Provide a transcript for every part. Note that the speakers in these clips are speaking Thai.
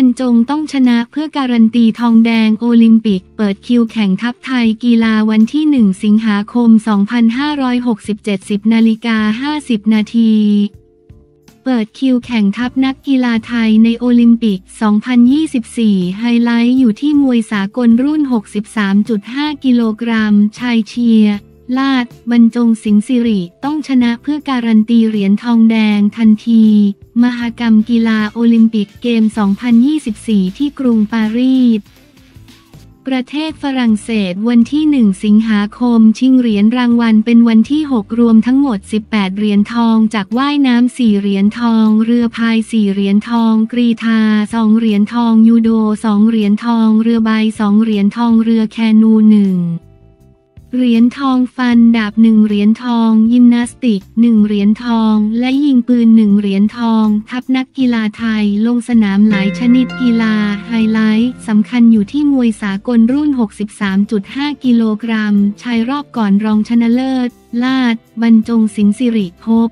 บรรจงต้องชนะเพื่อการันตีทองแดงโอลิมปิก เปิดคิวแข่งทัพไทยกีฬาวันที่ 1 สิงหาคม 2567 10นาฬิกา50 นาทีเปิดคิวแข่งทัพนักกีฬาไทยในโอลิมปิก 2024 ไฮไลท์อยู่ที่มวยสากลรุ่น 63.5 กิโลกรัมชายเชียร์ ลาด บรรจงสินศิริต้องชนะเพื่อการันตีเหรียญทองแดงทันที มหกรรมกีฬาโอลิมปิกเกม 2024 ที่กรุงปารีสประเทศฝรั่งเศสวันที่ 1 สิงหาคม ชิงเหรียญรางวัลเป็นวันที่ 6 รวมทั้งหมด 18 เหรียญทอง จากว่ายน้ำ 4 เหรียญทอง เรือพาย 4 เหรียญทอง กรีธา 2 เหรียญทอง ยูโด 2 เหรียญทอง เรือใบ 2 เหรียญทอง เรือแคนู 1 เหรียญทองฟันดาบหนึ่งเหรียญทอง ยิมนาสติกหนึ่งเหรียญทอง และยิงปืนหนึ่งเหรียญทอง ทัพนักกีฬาไทย ลงสนามหลายชนิดกีฬา ไฮไลท์สำคัญอยู่ที่มวยสากลรุ่น 63.5 กิโลกรัม ชายรอบก่อนรองชนะเลิศ ลาด บรรจงสิงสิริพบ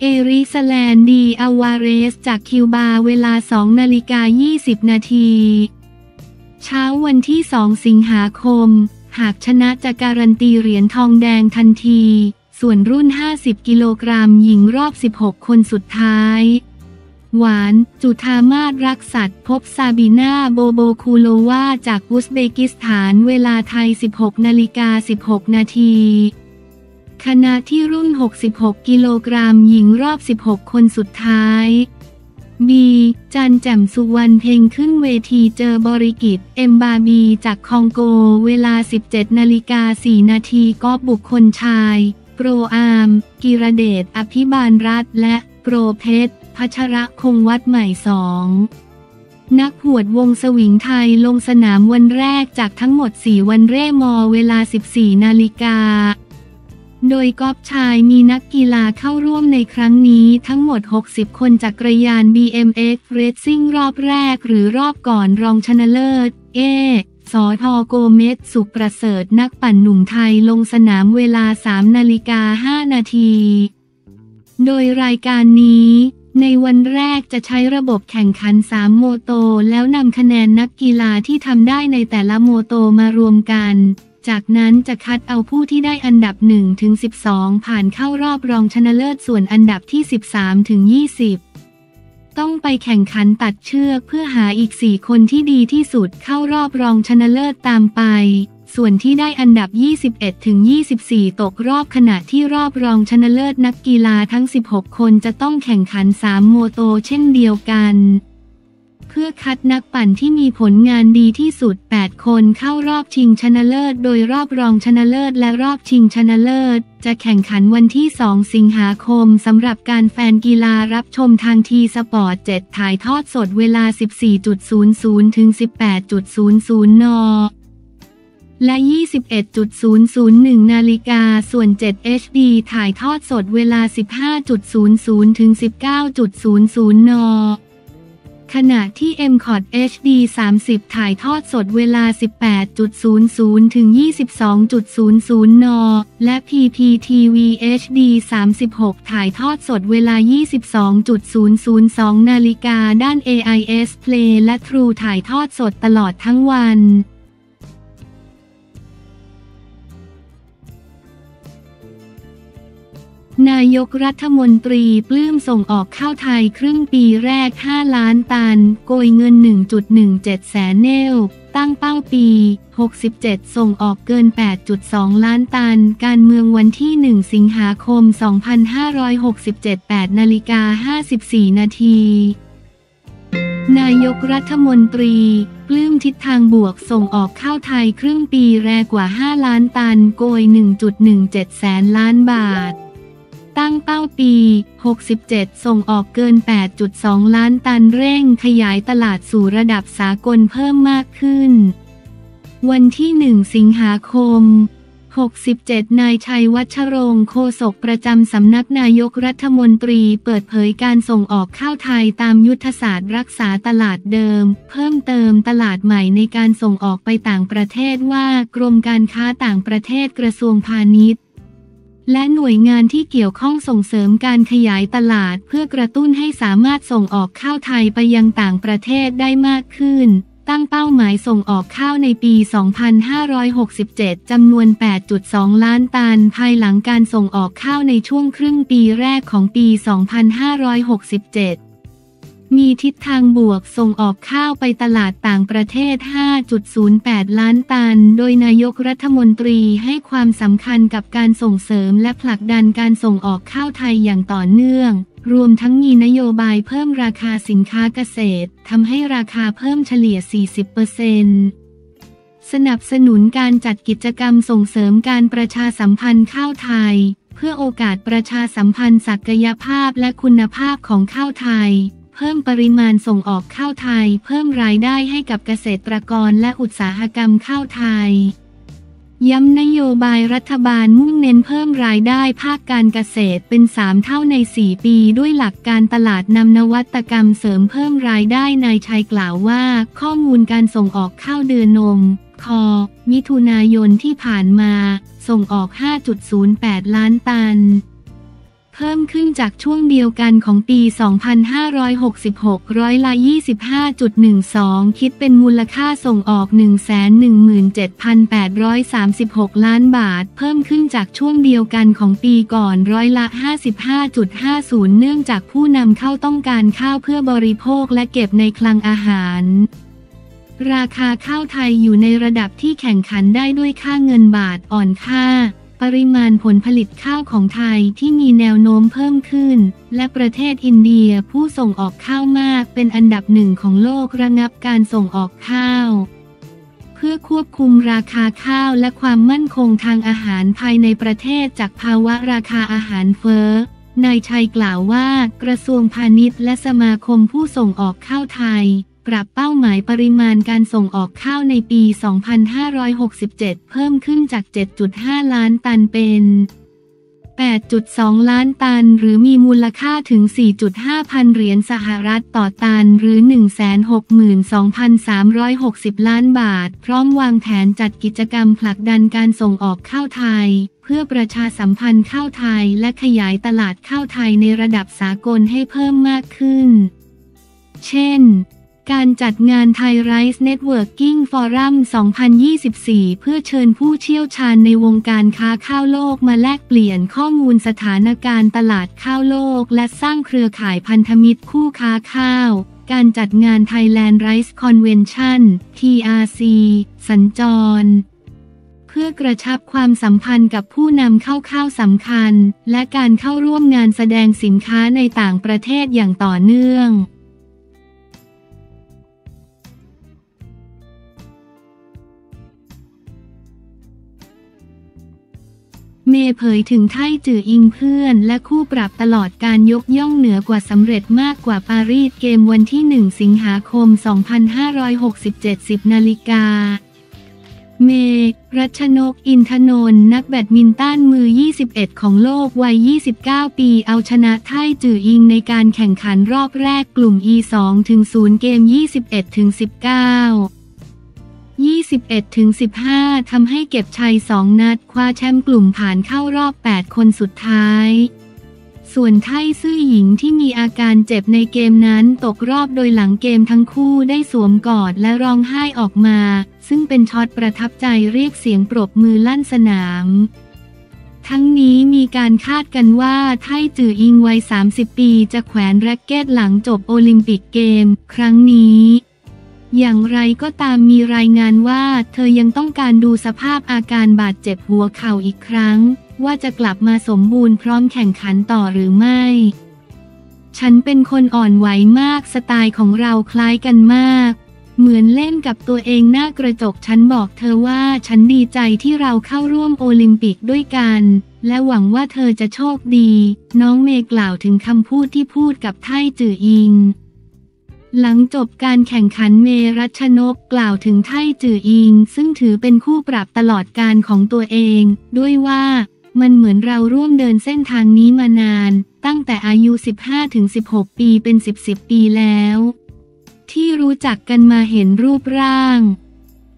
เอริสแลนดีอาวาเรส จากคิวบาเวลา 2 นาฬิกา 20 นาที เช้าวันที่ 2 สิงหาคม หากชนะจะการันตีเหรียญทองแดงทันที ส่วนรุ่น 50 กิโลกรัมหญิงรอบ 16 คนสุดท้าย หวาน จุธามาศรักสัตว์ พบซาบีนาโบโบคูโลวาจากอุซเบกิสถานเวลาไทย 16 นาฬิกา 16 นาทีขณะที่รุ่น 66 กิโลกรัมหญิงรอบ 16 คนสุดท้าย บี จันแจ่มสุวรรณเพลงขึ้นเวทีเจอบริกิต เอ็มบาบีจากคองโก เวลา 17นาฬิกา4นาทีก็บุคคลชาย โปรอาร์มกิรเดช อภิบาลรัฐ และโปรเพชรพัชระคงวัดใหม่สองนักหวดวงสวิงไทยลงสนามวันแรกจากทั้งหมด 4 วันเริ่มเวลา 14 นาฬิกา โดยกอล์ฟชายมีนักกีฬาเข้าร่วมในครั้งนี้ทั้งหมด 60 คนจักรยาน BMX Racing รอบแรกหรือรอบก่อนรองชนะเลิศ เอสอทอโกเมธ สุขประเสริฐนักปั่นหนุ่มไทยลงสนามเวลา 3 นาฬิกา 5 นาที โดยรายการนี้ ในวันแรกจะใช้ระบบแข่งขัน 3 โมโต แล้วนำคะแนนนักกีฬาที่ทำได้ในแต่ละโมโตมารวมกัน จากนั้นจะคัดเอาผู้ที่ได้อันดับ1ถึง12 ผ่านเข้ารอบรองชนะเลิศส่วนอันดับที่ 13ถึง20 ต้องไปแข่งขันตัดเชือกเพื่อหาอีก 4 คนที่ดีที่สุดเข้ารอบรองชนะเลิศตามไป ส่วนที่ได้อันดับ 21ถึง24 ตกรอบขณะที่รอบรองชนะเลิศนักกีฬาทั้ง 16 คนจะต้องแข่งขัน 3 โมโตเช่นเดียวกัน เพื่อคัดนักปั่นที่มีผลงานดีที่สุด 8 คนเข้ารอบชิงชนะเลิศ โดยรอบรองชนะเลิศและรอบชิงชนะเลิศ จะแข่งขันวันที่ 2 สิงหาคมสำหรับการแฟนกีฬารับชมทางทีสปอร์ต 7 ถ่ายทอดสดเวลา 14.00 ถึง 18.00 นและ 21.001 นาฬิกา ส่วน 7 HD ถ่ายทอดสดเวลา 15.00 ถึง 19.00 น ขณะที่ m c o t HD 30 ถ่ายทอดสดเวลา 18.00 ถึง 22.00 น และ PPTV HD 36 ถ่ายทอดสดเวลา 22.002 นาฬิกาด้าน AIS Play และ True ถ่ายทอดสดตลอดทั้งวัน นายกรัฐมนตรีปลื้มส่งออกข้าวไทยครึ่งปีแรก 5 ล้านตัน โกยเงิน 1.17 แสนเนล ตั้งเป้าปี 67 ส่งออกเกิน 8.2 ล้านตัน การเมืองวันที่ 1 สิงหาคม 2567 8นาฬิกา54 นาที นายกรัฐมนตรีปลื้มทิศทางบวกส่งออกข้าวไทยครึ่งปีแรกกว่า 5 ล้านตัน โกย 1.17 แสนล้านบาท ตั้งเป้าปี 67 ส่งออกเกิน 8.2 ล้านตันเร่งขยายตลาดสู่ระดับสากลเพิ่มมากขึ้น วันที่ 1 สิงหาคม 67 นายชัยวัชรงค์โฆษกประจำสำนักนายกรัฐมนตรีเปิดเผยการส่งออกข้าวไทยตามยุทธศาสตร์รักษาตลาดเดิม เพิ่มเติมตลาดใหม่ในการส่งออกไปต่างประเทศว่ากรมการค้าต่างประเทศกระทรวงพาณิชย์ และหน่วยงานที่เกี่ยวข้องส่งเสริมการขยายตลาด เพื่อกระตุ้นให้สามารถส่งออกข้าวไทยไปยังต่างประเทศได้มากขึ้น ตั้งเป้าหมายส่งออกข้าวในปี 2567 จำนวน 8.2 ล้านตัน ภายหลังการส่งออกข้าวในช่วงครึ่งปีแรกของปี 2567 มีทิศทางบวกส่งออกข้าวไปตลาดต่างประเทศ 5.08 ล้านตัน โดยนายกรัฐมนตรีให้ความสำคัญกับการส่งเสริมและผลักดันการส่งออกข้าวไทยอย่างต่อเนื่อง รวมทั้งมีนโยบายเพิ่มราคาสินค้าเกษตรทำให้ราคาเพิ่มเฉลี่ย 40%สนับสนุนการจัดกิจกรรมส่งเสริมการประชาสัมพันธ์ข้าวไทย เพื่อโอกาสประชาสัมพันธ์ศักยภาพและคุณภาพของข้าวไทย เพิ่มปริมาณส่งออกข้าวไทย เพิ่มรายได้ให้กับเกษตรกรและอุตสาหกรรมข้าวไทย ย้ำนโยบายรัฐบาลมุ่งเน้นเพิ่มรายได้ภาคการเกษตรเป็น 3 เท่าใน 4 ปีด้วยหลักการตลาดนำนวัตกรรมเสริมเพิ่มรายได้นายชัยกล่าวว่า ข้อมูลการส่งออกข้าวเดือนนมคอมิถุนายนที่ผ่านมา ส่งออก 5.08 ล้านตัน พิ่มขึ้นจากช่วงเดียวกันของปี 2566 ร้อยละ 25.12 คิดเป็นมูลค่าส่งออก 117,836 ล้านบาท เพิ่มขึ้นจากช่วงเดียวกันของปีก่อนร้อยละ 55.50 เนื่องจากผู้นำเข้าต้องการข้าวเพื่อบริโภคและเก็บในคลังอาหารราคาข้าวไทยอยู่ในระดับที่แข่งขันได้ด้วยค่าเงินบาทอ่อนค่า ปริมาณผลผลิตข้าวของไทยที่มีแนวโน้มเพิ่มขึ้น และประเทศอินเดียผู้ส่งออกข้าวมากเป็นอันดับหนึ่งของโลกระงับการส่งออกข้าว เพื่อควบคุมราคาข้าวและความมั่นคงทางอาหารภายในประเทศจากภาวะราคาอาหารเฟ้อนายชัยกล่าวว่ากระทรวงพาณิชย์และสมาคมผู้ส่งออกข้าวไทย ปรับเป้าหมายปริมาณการส่งออกข้าวในปี 2567 เพิ่มขึ้นจาก 7.5 ล้านตันเป็น 8.2 ล้านตัน หรือมีมูลค่าถึง 4.5 พันเหรียญสหรัฐต่อตัน หรือ 162,360 ล้านบาท พร้อมวางแผนจัดกิจกรรมผลักดันการส่งออกข้าวไทย เพื่อประชาสัมพันธ์ข้าวไทยและขยายตลาดข้าวไทยในระดับสากลให้เพิ่มมากขึ้น เช่น การจัดงาน Thai Rice Networking Forum 2024 เพื่อเชิญผู้เชี่ยวชาญในวงการค้าข้าวโลกมาแลกเปลี่ยนข้อมูลสถานการณ์ตลาดข้าวโลก และสร้างเครือข่ายพันธมิตรคู่ค้าข้าว การจัดงาน Thailand Rice Convention TRC สัญจรเพื่อกระชับความสัมพันธ์กับผู้นำเข้าข้าวสำคัญ และการเข้าร่วมงานแสดงสินค้าในต่างประเทศอย่างต่อเนื่อง เมเผยถึงไท่จืออิงเพื่อน และคู่ปรับตลอดการยกย่องเหนือกว่าสำเร็จมากกว่าปารีสเกมวันที่ 1 สิงหาคม 2567 10นาฬิกาเมรัชนก อินทนนท์นักแบดมินตันมือ 21 ของโลกวัย 29 ปี เอาชนะไท่จืออิงในการแข่งขันรอบแรกกลุ่ม E2 ถึง0เกม 21ถึง19 21-15 ทำให้เก็บชัย 2 นัด คว้าแชมป์กลุ่มผ่านเข้ารอบ 8 คนสุดท้าย ส่วนไทซื่อหญิงที่มีอาการเจ็บในเกมนั้นตกรอบโดยหลังเกมทั้งคู่ได้สวมกอดและร้องไห้ออกมา ซึ่งเป็นช็อตประทับใจเรียกเสียงปรบมือลั่นสนาม ทั้งนี้มีการคาดกันว่าไทจืออิงวัย 30 ปีจะแขวนแร็กเก็ตหลังจบโอลิมปิกเกม ครั้งนี้ อย่างไรก็ตามมีรายงานว่า เธอยังต้องการดูสภาพอาการบาดเจ็บหัวเข่าอีกครั้ง ว่าจะกลับมาสมบูรณ์พร้อมแข่งขันต่อหรือไม่ ฉันเป็นคนอ่อนไหวมากสไตล์ของเราคล้ายกันมาก เหมือนเล่นกับตัวเองหน้ากระจกฉันบอกเธอว่าฉันดีใจที่เราเข้าร่วมโอลิมปิกด้วยกัน และหวังว่าเธอจะโชคดี น้องเมย์กล่าวถึงคำพูดที่พูดกับไทจืออิง หลังจบการแข่งขันเมรัชนกกล่าวถึงไท่จืออิง ซึ่งถือเป็นคู่ปรับตลอดการของตัวเอง ด้วยว่ามันเหมือนเราร่วมเดินเส้นทางนี้มานาน ตั้งแต่อายุ 15-16 ปีเป็น 10 10 ปีแล้ว ที่รู้จักกันมาเห็นรูปร่าง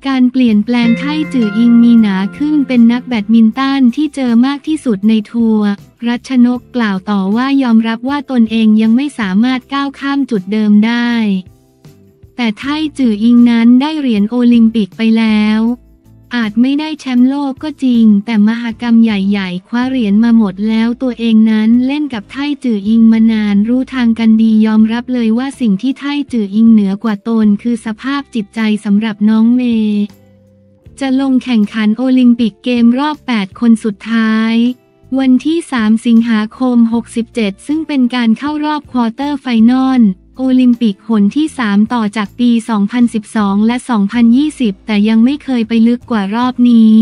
การเปลี่ยนแปลงไทจืออิงมีหนาขึ้นเป็นนักแบดมินตันที่เจอมากที่สุดในทัวร์รัชนกกล่าวต่อว่ายอมรับว่าตนเองยังไม่สามารถก้าวข้ามจุดเดิมได้ แต่ไทจื่ออิงนั้นได้เหรียญโอลิมปิกไปแล้ว อาจไม่ได้แชมป์โลกก็จริง แต่มหกรรมใหญ่ๆ คว้าเหรียญมาหมดแล้วตัวเองนั้นเล่นกับไทจืออิงมานานรู้ทางกันดียอมรับเลยว่าสิ่งที่ไทจืออิงเหนือกว่าตนคือสภาพจิตใจสำหรับน้องเมย์จะลงแข่งขันโอลิมปิกเกมรอบ 8 คนสุดท้าย วันที่ 3 สิงหาคม 67 ซึ่งเป็นการเข้ารอบ quarter final โอลิมปิกหนที่ 3 ต่อจากปี 2012 และ 2020 แต่ยังไม่เคยไปลึกกว่ารอบนี้